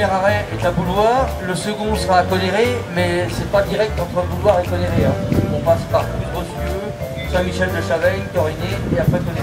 premier arrêt est à Bouloir, Le second sera à Conéré, mais c'est pas direct entre Bouloir et Conéré. hein. On passe par Coudrecieux, Saint-Michel de Chaveigne, Toriné et après Conéré.